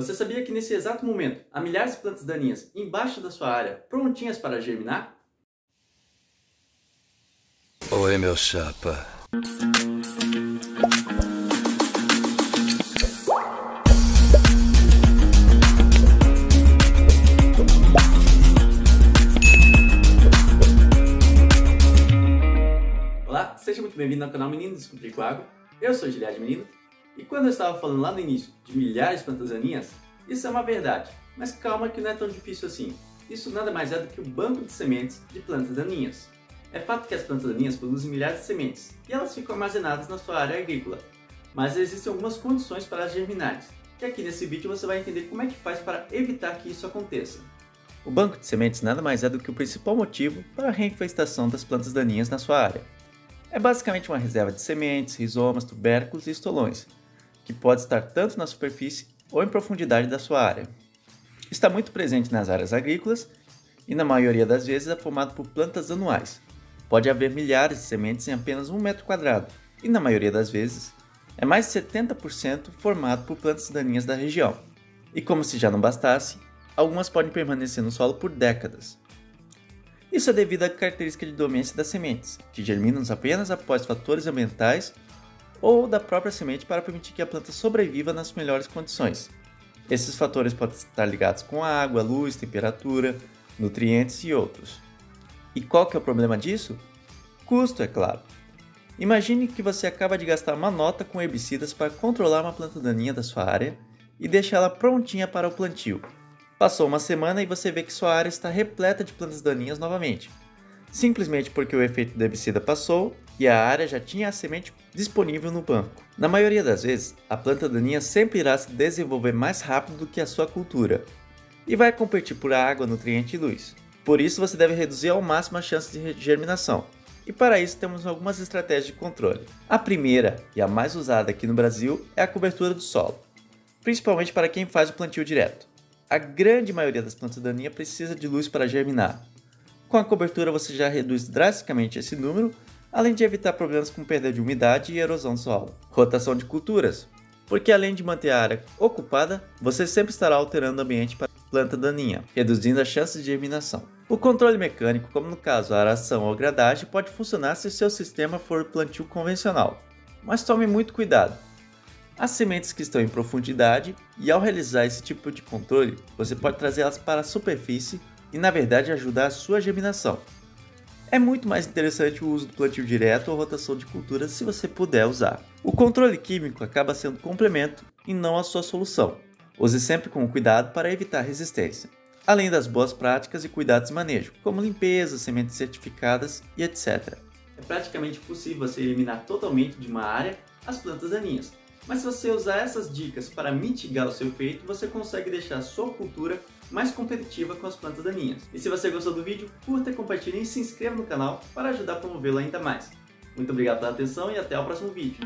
Você sabia que nesse exato momento há milhares de plantas daninhas embaixo da sua área, prontinhas para germinar? Oi, meu chapa. Olá, seja muito bem-vindo ao canal Menino com Água. Eu sou Giliade Menino e quando eu estava falando lá no início de milhares de plantas daninhas, isso é uma verdade, mas calma que não é tão difícil assim. Isso nada mais é do que o banco de sementes de plantas daninhas. É fato que as plantas daninhas produzem milhares de sementes e elas ficam armazenadas na sua área agrícola. Mas existem algumas condições para as germinarem, e aqui nesse vídeo você vai entender como é que faz para evitar que isso aconteça. O banco de sementes nada mais é do que o principal motivo para a reinfestação das plantas daninhas na sua área. É basicamente uma reserva de sementes, rizomas, tubérculos e estolões, que pode estar tanto na superfície ou em profundidade da sua área. Está muito presente nas áreas agrícolas e, na maioria das vezes, é formado por plantas anuais, Pode haver milhares de sementes em apenas um metro quadrado, e na maioria das vezes, é mais de 70% formado por plantas daninhas da região. E como se já não bastasse, algumas podem permanecer no solo por décadas. Isso é devido à característica de dormência das sementes, que germinam apenas após fatores ambientais ou da própria semente para permitir que a planta sobreviva nas melhores condições. Esses fatores podem estar ligados com água, luz, temperatura, nutrientes e outros. E qual que é o problema disso? Custo, é claro. Imagine que você acaba de gastar uma nota com herbicidas para controlar uma planta daninha da sua área e deixá-la prontinha para o plantio. Passou uma semana e você vê que sua área está repleta de plantas daninhas novamente, simplesmente porque o efeito do herbicida passou e a área já tinha a semente disponível no banco. Na maioria das vezes, a planta daninha sempre irá se desenvolver mais rápido do que a sua cultura e vai competir por água, nutriente e luz. Por isso, você deve reduzir ao máximo a chance de germinação. E para isso temos algumas estratégias de controle. A primeira e a mais usada aqui no Brasil é a cobertura do solo, principalmente para quem faz o plantio direto. A grande maioria das plantas daninhas precisa de luz para germinar. Com a cobertura você já reduz drasticamente esse número, além de evitar problemas com perda de umidade e erosão do solo. Rotação de culturas, porque além de manter a área ocupada, você sempre estará alterando o ambiente para a planta daninha, reduzindo as chances de germinação. O controle mecânico, como no caso a aração ou gradagem, pode funcionar se seu sistema for plantio convencional, mas tome muito cuidado. As sementes que estão em profundidade e ao realizar esse tipo de controle, você pode trazê-las para a superfície e na verdade ajudar a sua germinação. É muito mais interessante o uso do plantio direto ou rotação de culturas se você puder usar. O controle químico acaba sendo complemento e não a sua solução. Use sempre com cuidado para evitar resistência, além das boas práticas e cuidados de manejo, como limpeza, sementes certificadas e etc. É praticamente possível você eliminar totalmente de uma área as plantas daninhas, mas se você usar essas dicas para mitigar o seu efeito, você consegue deixar a sua cultura mais competitiva com as plantas daninhas. E se você gostou do vídeo, curta, compartilhe e se inscreva no canal para ajudar a promovê-lo ainda mais. Muito obrigado pela atenção e até o próximo vídeo.